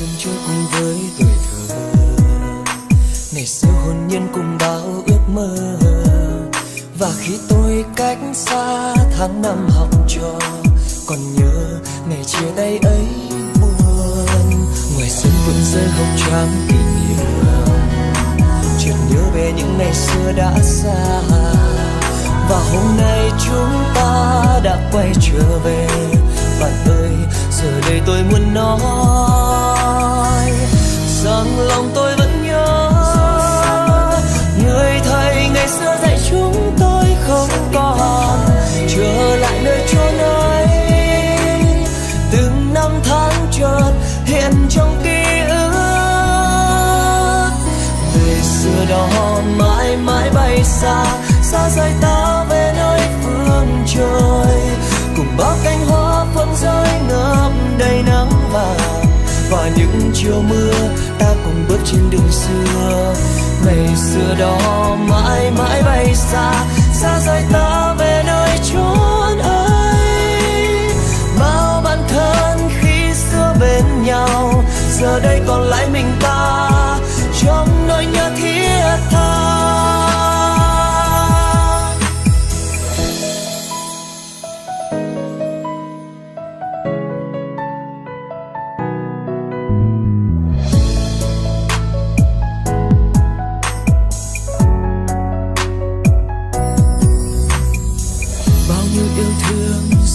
dần trôi cùng với tuổi thơ. Ngày xưa hồn nhiên cùng bao ước mơ. Và khi tôi cách xa tháng năm học trò, còn nhớ ngày chia tay ấy buồn. Ngoài sân vẫn rơi hồng trắng kỷ niệm, chợt nhớ về những ngày xưa đã xa. Và hôm nay chúng ta đã quay trở về. Bạn ơi, giờ đây tôi muốn nói về đó mãi mãi bay xa xa rời ta về nơi phương trời. Cùng bao cánh hoa phượng rơi ngập đầy nắng vàng, và những chiều mưa ta cùng bước trên đường xưa. Ngày xưa đó mãi mãi bay xa xa rời ta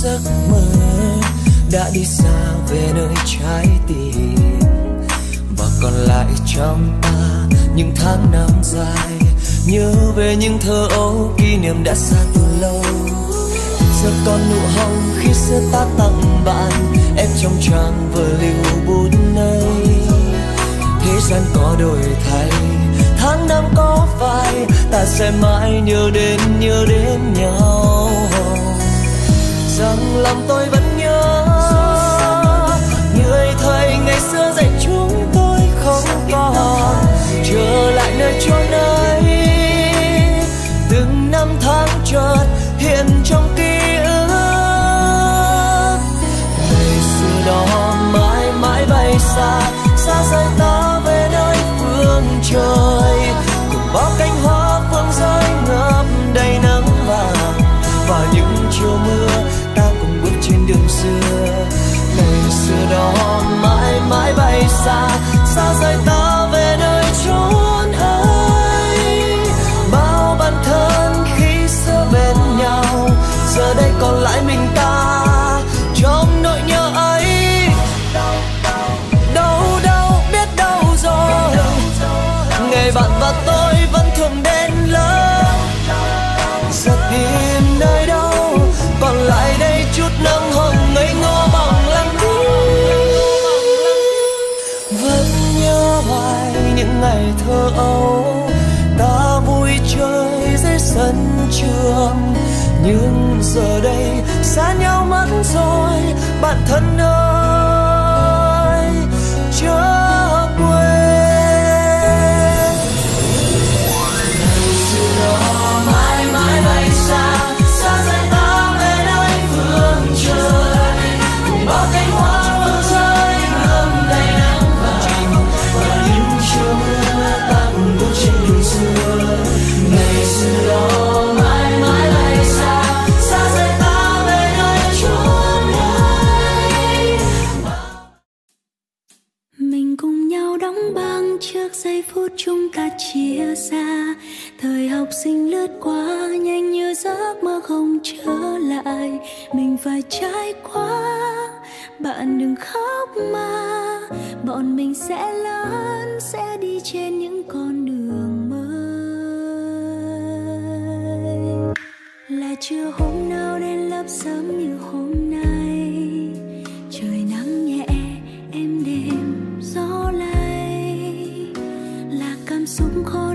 giấc mơ đã đi xa về nơi trái tim và còn lại trong ta những tháng năm dài, nhớ về những thơ ấu kỷ niệm đã xa từ lâu. Giờ còn nụ hồng khi xưa ta tặng bạn, em trong trang vở lưu bút này thế gian có đổi thay, tháng năm có phai, ta sẽ mãi nhớ đến nhớ đến nhau lòng tôi vẫn mãi bay xa xa rời ta nhớ hoài những ngày thơ ấu. Ta vui chơi dưới sân trường, nhưng giờ đây xa nhau mất rồi. Bạn thân ơi học sinh lướt qua nhanh như giấc mơ không trở lại. Mình phải trải qua, bạn đừng khóc mà. Bọn mình sẽ lớn, sẽ đi trên những con đường mới. Là chưa hôm nào đến lớp sớm như hôm nay. Trời nắng nhẹ, em đêm gió lay. Là cảm xúc khó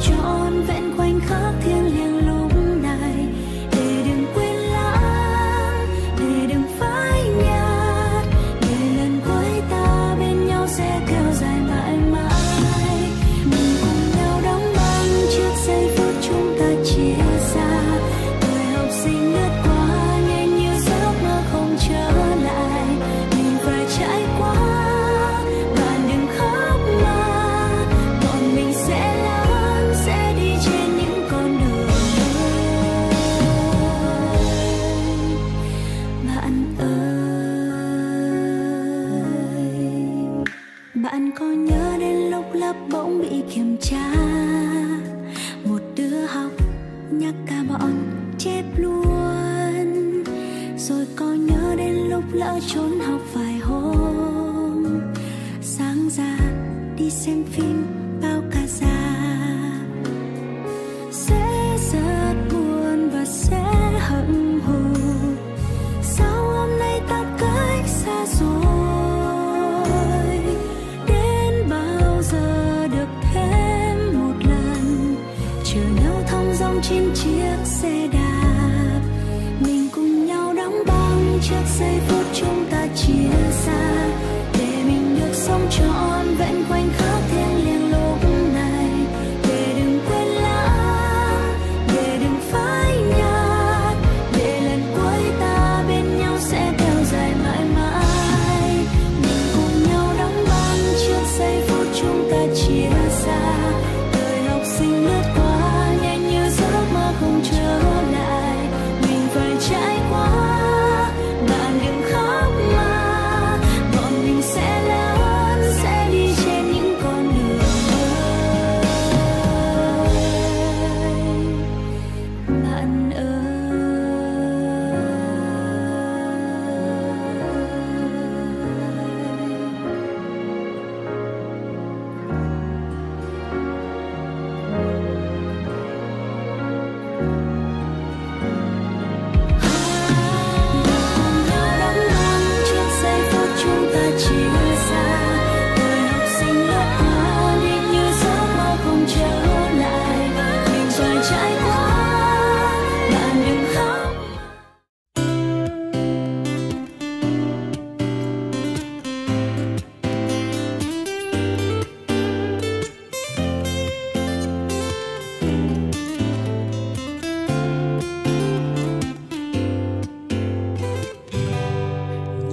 trọn vẹn có nhớ đến lúc lớp bỗng bị kiểm tra. Một đứa học nhắc cả bọn chép luôn. Rồi có nhớ đến lúc lỡ trốn học phải 情节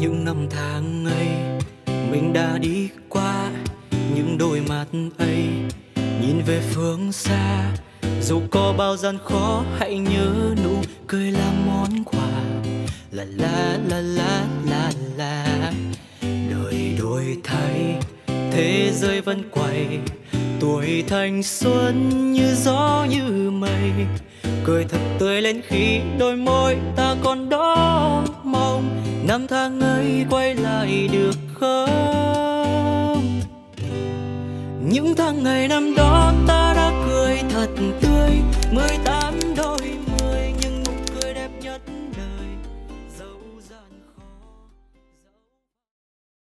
những năm tháng ấy, mình đã đi qua những đôi mắt ấy, nhìn về phương xa. Dù có bao gian khó, hãy nhớ nụ cười là món quà. La la la la la la đời đổi thay, thế giới vẫn quay. Tuổi thanh xuân như gió như mây cười thật tươi lên khi đôi môi ta còn đó mong năm tháng ấy quay lại được không? Những tháng ngày năm đó ta đã cười thật tươi, mới ta